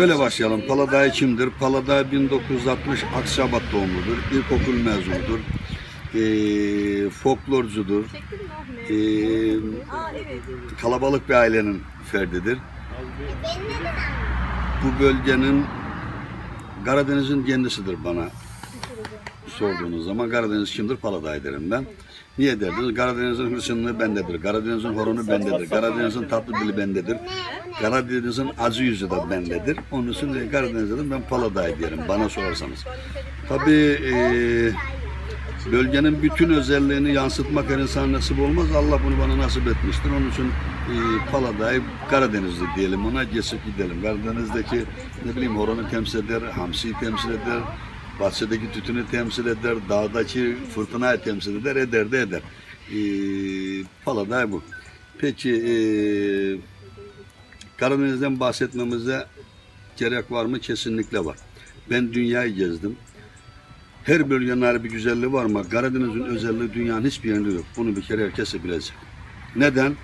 Şöyle başlayalım. Paladağ kimdir? Paladağ 1960 Aksabat doğumludur. İlkokul mezunudur. Ee, folklorcudur. Ee, kalabalık bir ailenin ferdidir. Bu bölgenin Karadeniz'in kendisidir bana sorduğunuz zaman Karadeniz kimdir? Paladağ derim ben. Niye derdiniz? Karadeniz'in hırsınlığı bendedir. Karadeniz'in horonu bendedir. Karadeniz'in tatlı dili bendedir. Karadeniz'in acı yüzü de bendedir. Onun için de Karadeniz'de ben Paladağ diyelim bana sorarsanız. Tabii eee bölgenin bütün özelliğini yansıtmak her insan nasip olmaz. Allah bunu bana nasip etmiştir. Onun için e, Paladağ'ı Karadenizli diyelim ona geçip gidelim. Karadeniz'deki ne bileyim horonu temsil eder, hamsiyi temsil eder, bahçedeki tütünü temsil eder, dağdaki fırtınayı temsil eder, eder de eder. E, Paladağ bu. Peki e, Karadeniz'den bahsetmemize gerek var mı? Kesinlikle var. Ben dünyayı gezdim. Her bölgenin ayrı bir güzelliği var ama Karadeniz'in özelliği dünyanın hiçbir yerinde yok. Bunu bir kere herkes bilecek. Neden?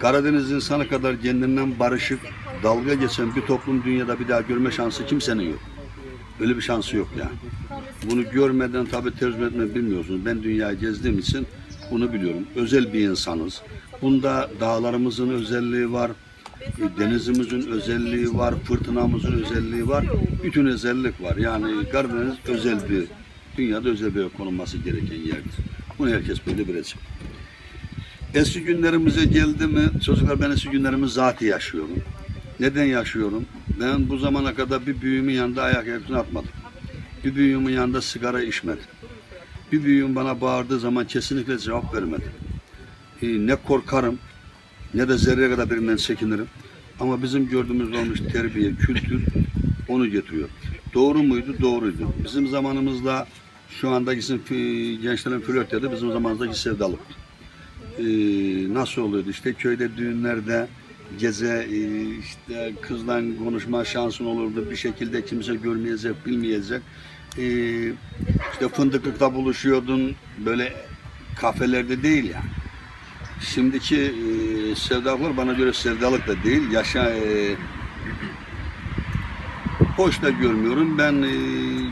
Karadeniz insanı kadar kendinden barışık, dalga geçen bir toplum dünyada bir daha görme şansı kimsenin yok. Öyle bir şansı yok yani. Bunu görmeden tabii tecrübe etme bilmiyorsunuz. Ben dünyayı gezdiğim için bunu biliyorum. Özel bir insanız. Bunda dağlarımızın özelliği var, denizimizin özelliği var, fırtınamızın özelliği var. Bütün özellik var. Yani Karadeniz özel bir, dünyada özel bir konulması gereken yerdir. Bunu herkes böyle bilecek. Eski günlerimize geldi mi, çocuklar ben eski günlerimi zaten yaşıyorum. Neden yaşıyorum? Ben bu zamana kadar bir büyüğümün yanında ayak yakasını atmadım. Bir büyüğümün yanında sigara içmedim. Bir büyüğüm bana bağırdığı zaman kesinlikle cevap vermedim. Ee, ne korkarım, ne de zerreye kadar birinden çekinirim. Ama bizim gördüğümüz olmuş terbiye, kültür onu getiriyor. Doğru muydu? Doğruydu. Bizim zamanımızda şu andaki gençlerin flörtleri bizim zamanımızdaki sevdalıktı. Ee, nasıl oluyordu? İşte köyde düğünlerde geze e, işte kızla konuşma şansın olurdu. Bir şekilde kimse görmeyecek, bilmeyecek. Ee, işte fındıklıkta buluşuyordun. Böyle kafelerde değil yani. Şimdiki e, sevdalıklar bana göre sevdalık da değil. Yaşa e, hoş da görmüyorum. Ben e,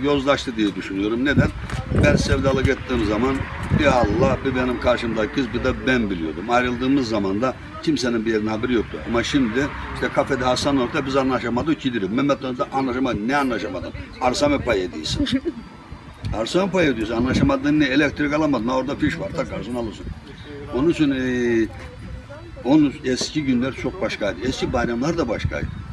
yozlaştı diye düşünüyorum. Neden? Ben sevdalık ettiğim zaman bir Allah, bir benim karşımdaki kız, bir de ben biliyordum. Ayrıldığımız zaman da kimsenin bir yerine haberi yoktu. Ama şimdi işte kafede Hasan orada biz anlaşamadık gidiyoruz. Mehmet orada anlaşamadık. Ne anlaşamadın? Arsa mı pay ediyorsun? Arsa mı pay ediyorsun? Anlaşamadın ne? Elektrik alamadın. Orada fiş var. Takarsın alırsın. Onun için e, onun eski günler çok başkaydı. Eski bayramlar da başkaydı.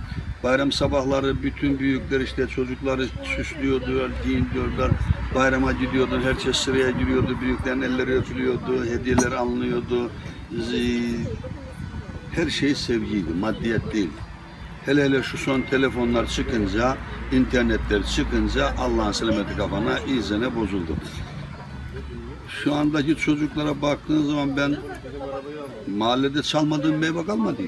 Bayram sabahları bütün büyükler işte çocukları süslüyordular, giyiniyordular. Bayrama gidiyordu, herkes sıraya giriyordu, büyüklerin elleri öpülüyordu, hediyeler alınıyordu. Her şey sevgiydi, maddiyet değil. Hele hele şu son telefonlar çıkınca, internetler çıkınca Allah'ın selameti kafana iyicene bozuldu. Şu andaki çocuklara baktığın zaman ben mahallede çalmadığım meyve kalmadı.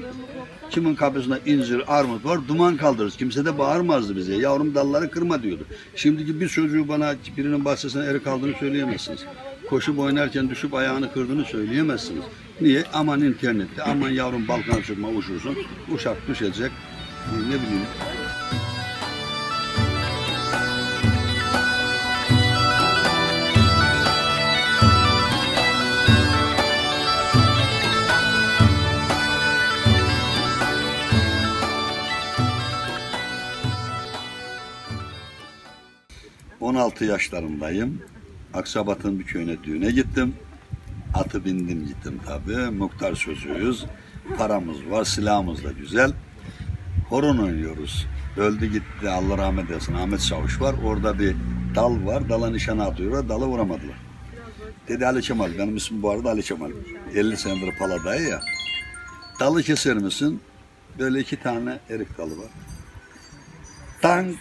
Kimin kapısında incir, armut var, duman kaldırırız. Kimse de bağırmazdı bize. Yavrum dalları kırma diyordu. Şimdiki bir çocuğu bana birinin bahçesine erik aldığını söyleyemezsiniz. Koşup oynarken düşüp ayağını kırdığını söyleyemezsiniz. Niye? Aman internette, aman yavrum balkona çıkma uçursun. Uşak düşecek. Ne bileyim. ...16 yaşlarındayım. Aksabat'ın bir köyüne düğüne gittim. Atı bindim gittim tabii. Muhtar çocuğuyuz. Paramız var, silahımız da güzel. Horon oynuyoruz. Öldü gitti Allah rahmet eylesin. Ahmet Çavuş var. Orada bir dal var. Dala nişana atıyorlar. Dalı vuramadılar. Dedi Ali Kemal. Benim ismim bu arada Ali Kemal. 50 senedir paladayı ya. Dalı keser misin? Böyle iki tane erik dalı var. Tank.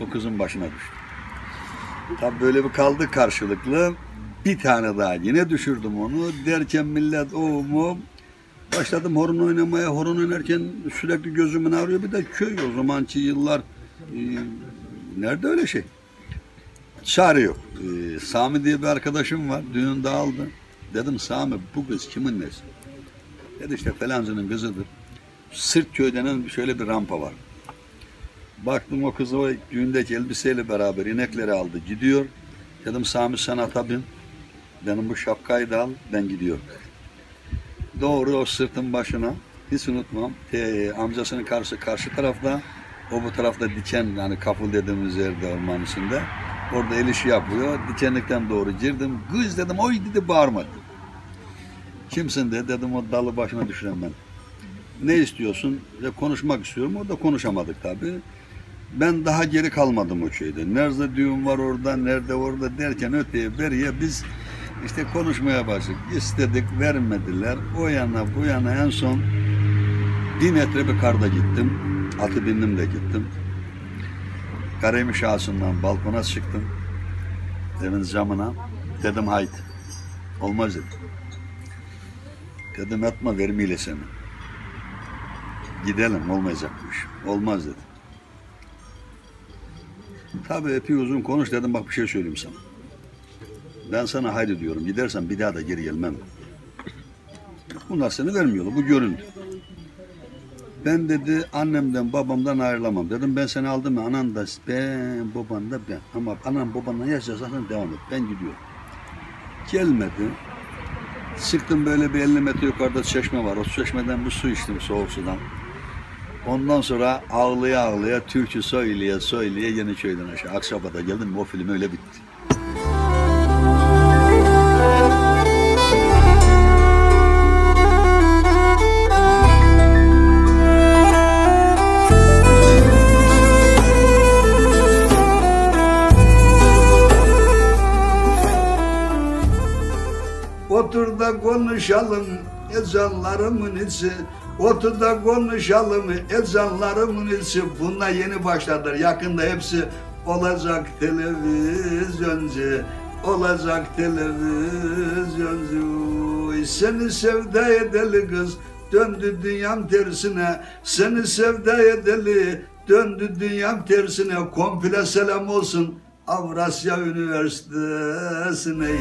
O kızın başına düştü. Tabii böyle bir kaldı karşılıklı. Bir tane daha yine düşürdüm onu. Derken millet o mu Başladım horon oynamaya. Horon oynarken sürekli gözümün ağrıyor. Bir de köy o zamanki yıllar. e, nerede öyle şey? Çare yok. E, Sami diye bir arkadaşım var. Düğün dağıldı. Dedim Sami bu kız kimin nesi? Dedi işte falancının kızıdır. Sırt köydenin şöyle bir rampa var. Baktım o kız o düğündeki elbiseyle beraber inekleri aldı gidiyor. Dedim Sami sen ata bin. Benim bu şapkayı da al ben gidiyorum. Doğru o sırtın başına hiç unutmam. Te, amcasının karşı karşı tarafta o bu tarafta diken yani kapıl dediğimiz yerde ormanın içinde. Orada el işi yapıyor. Dikenlikten doğru girdim. Kız dedim oy dedi bağırmadı. Kimsin de dedim o dalı başına düşüren ben. Ne istiyorsun? Ya konuşmak istiyorum. Orada konuşamadık tabii. Ben daha geri kalmadım o köyde. Nerede düğün var orada, nerede orada derken öteye beriye biz işte konuşmaya başladık. İstedik, vermediler. O yana bu yana en son bir metre bir karda gittim. Atı bindim de gittim. Karemiş ağasından balkona çıktım. Evin camına. Dedim haydi. Olmaz dedim. Dedim etme vermeyle seni. Gidelim olmayacak bu iş. Olmaz dedim. Tabii epey uzun konuş dedim bak bir şey söyleyeyim sana. Ben sana haydi diyorum. Gidersen bir daha da geri gelmem. Bunlar seni vermiyorlar. Bu göründü. Ben dedi annemden babamdan ayrılamam. Dedim ben seni aldım ya anan da ben baban da ben. Ama anam babanla yaşarsan devam et. Ben gidiyorum. Gelmedi. Çıktım böyle bir 50 metre yukarıda çeşme var. O çeşmeden bir su içtim soğuk sudan. Ondan sonra ağlaya ağlaya türkü söyleye söyleye Yeniköy'den aşağı Akçabat'a geldim. O film öyle bitti. Otur da konuşalım ezanlarımın içi. Otur da konuşalım ezanlarımın içi. Bunlar yeni başladılar. Yakında hepsi olacak televizyoncu. Olacak televizyoncu. Seni sevda edeli kız döndü dünyam tersine. Seni sevda edeli döndü dünyam tersine. Komple selam olsun Avrasya Üniversitesi'ne.